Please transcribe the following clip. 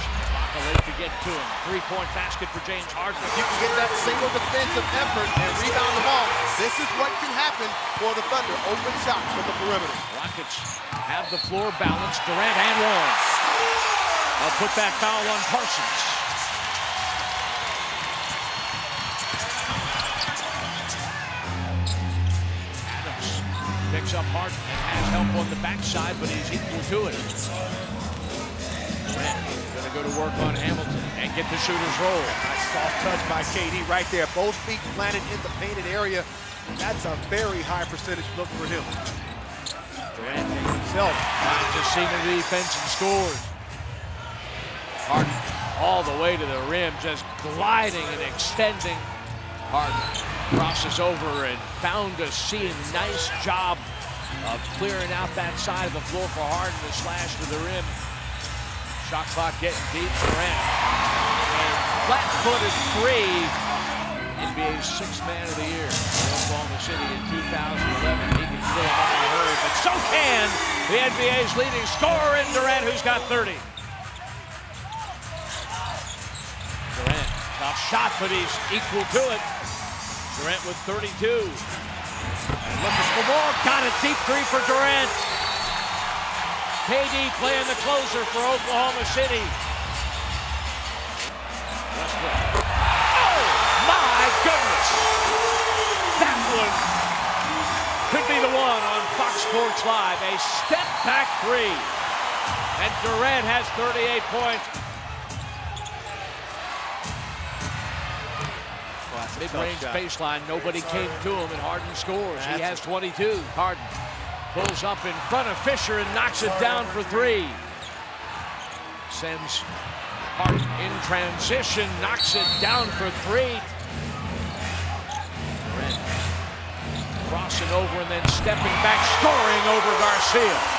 Ibaka late to get to him. Three-point basket for James Harden. If you can get that single defensive effort and rebound the ball, this is what can happen for the Thunder. Open shots from the perimeter. Rockets have the floor balanced. Durant and Warren. They'll put that foul on Parsons. Adams picks up Harden and has help on the backside, but he's equal to it. Durant to go to work on Hamilton and get the shooter's roll. Nice soft touch by KD right there. Both feet planted in the painted area. That's a very high percentage look for him. Durant himself finds a seam of defense and scores. Harden all the way to the rim, just gliding and extending. Harden crosses over and found a seam. Nice job of clearing out that side of the floor for Harden to slash to the rim. Shot clock getting deep. Durant. And flat-footed three. NBA's sixth man of the year Oklahoma City in 2011. He can them up a hurry, but so can the NBA's leading scorer in Durant, who's got 30. Durant, tough shot, but he's equal to it. Durant with 32. And looking for more. Got a deep three for Durant. KD playing the closer for Oklahoma City. Westbrook. Oh, my goodness. That one could be the one on Fox Sports Live. A step back three. And Durant has 38 points. Mid-range baseline, nobody came to him, and Harden scores. He has 22. Harden pulls up in front of Fisher and knocks it down for three. Sends Harden in transition, knocks it down for three. Brent crossing over and then stepping back, scoring over Garcia.